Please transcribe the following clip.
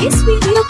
Isso e o